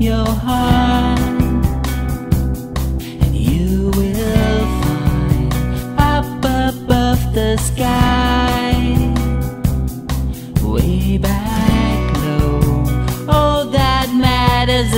your heart and you will find up above the sky. Way back low all that matters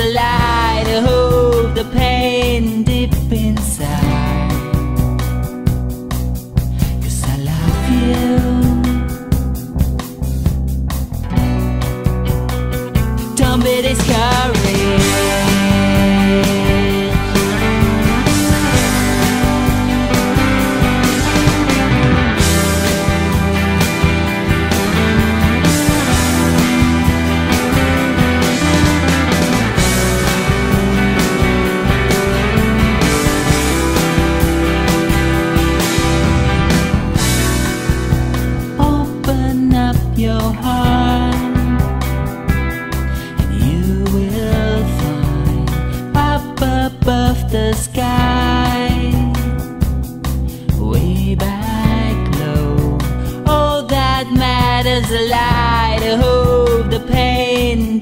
a light, hope, the pain